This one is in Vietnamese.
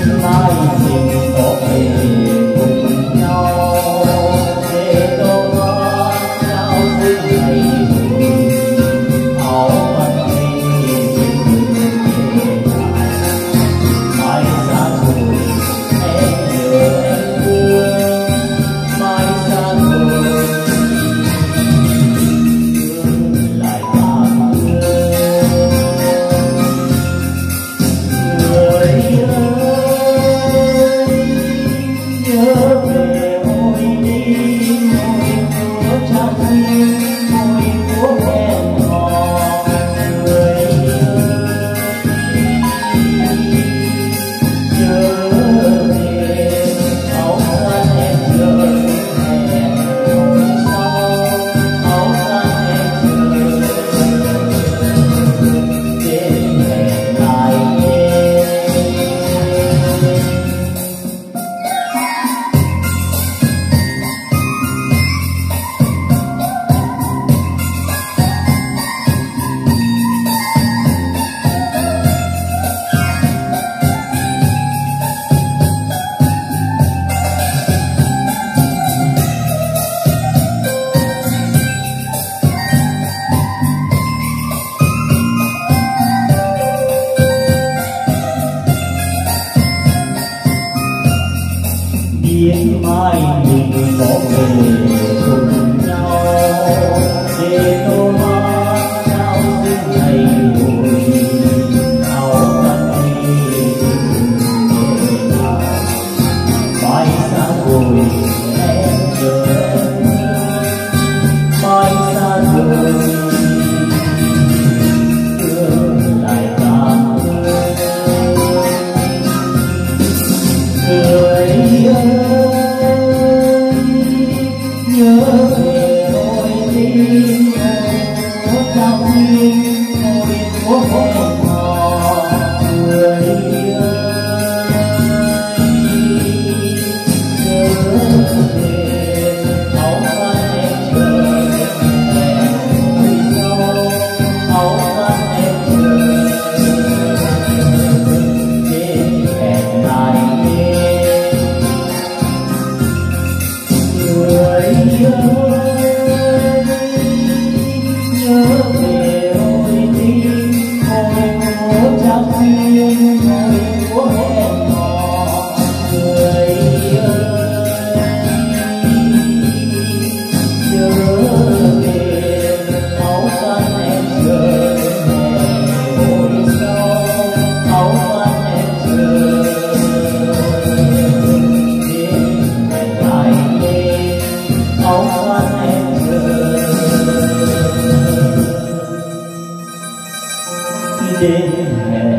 in my biết mai mình có về. nhớ. Tôi đi trong đau Amen.